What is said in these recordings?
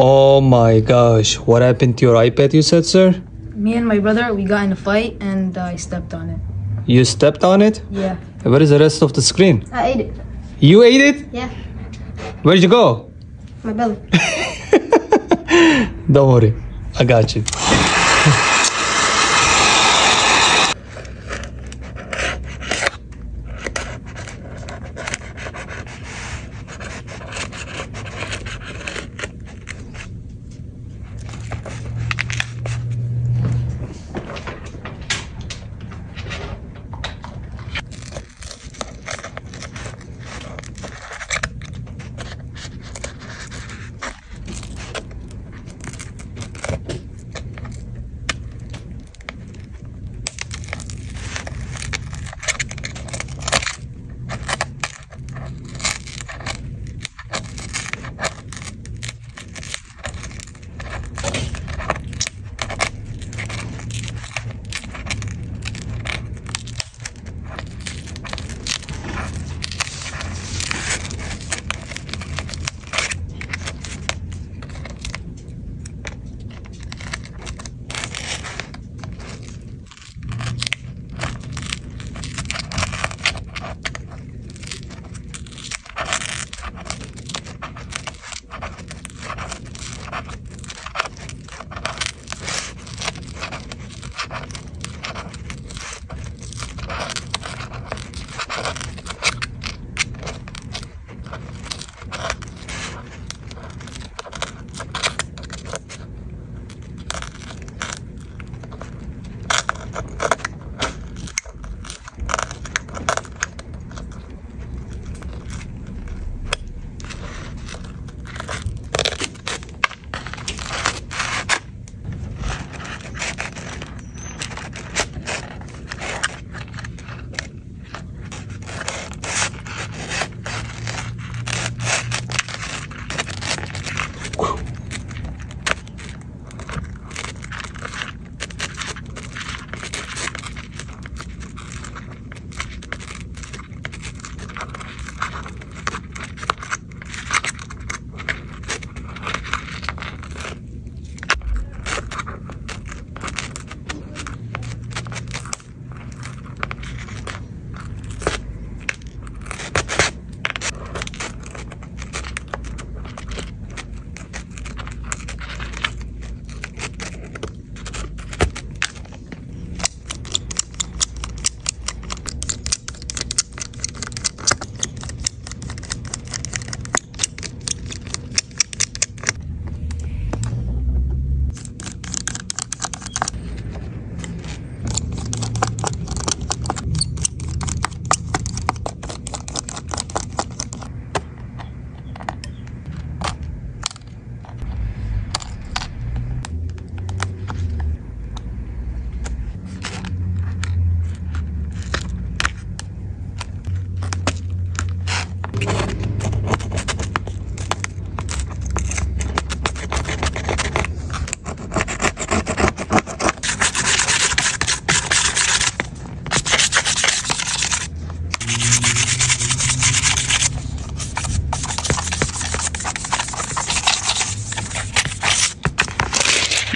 Oh my gosh, what happened to your iPad, you said, sir? Me and my brother, we got in a fight and I stepped on it. You stepped on it? Yeah. Where is the rest of the screen? I ate it. You ate it? Yeah. Where'd you go? My belly. Don't worry, I got you.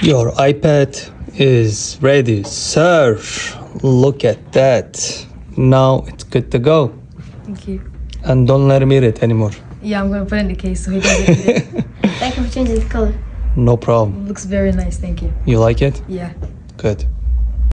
Your iPad is ready, sir. Look at that. Now it's good to go. Thank you. And don't let him eat it anymore. Yeah, I'm gonna put it in the case so he doesn't eat it. Thank you for changing the color. No problem. Looks very nice, thank you. You like it? Yeah. Good.